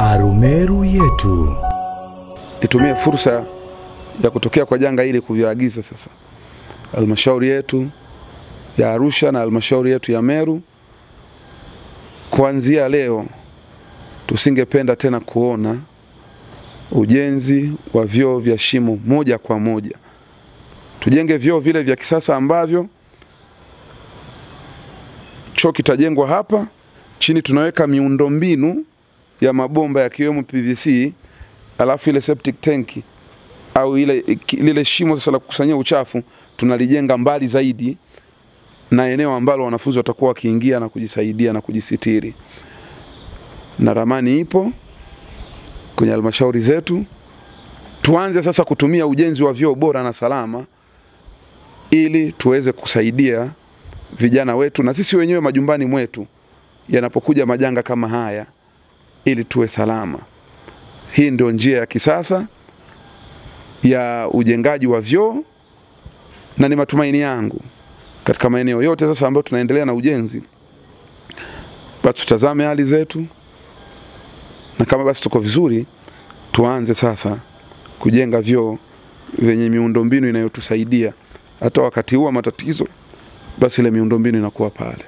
Arumeru yetu. Nitumie fursa ya kutokea kwa janga hili kuviagiza sasa halmashauri yetu ya Arusha na halmashauri yetu ya Meru, kuanzia leo tusingependa tena kuona ujenzi wa vyoo vya shimo moja kwa moja. Tujenge vyoo vile vya kisasa ambavyo choo kitajengwa hapa chini, tunaweka miundombinu ya mabomba yakiwemo PVC, alafu ile septic tank au ile lile shimo sasa la kukusanyia uchafu tunalijenga mbali zaidi na eneo ambalo wanafunzi watakuwa wakiingia na kujisaidia na kujisitiri, na ramani ipo kwenye halmashauri zetu. Tuanze sasa kutumia ujenzi wa vyoo bora na salama ili tuweze kusaidia vijana wetu na sisi wenyewe majumbani mwetu yanapokuja majanga kama haya, ili tuwe salama. Hii ndio njia ya kisasa ya ujengaji wa vyoo, na ni matumaini yangu katika maeneo yote sasa ambayo tunaendelea na ujenzi, basi tutazame hali zetu, na kama basi tuko vizuri, tuanze sasa kujenga vyoo vyenye miundombinu inayotusaidia hata wakati huu wa matatizo, basi ile miundombinu inakuwa pale.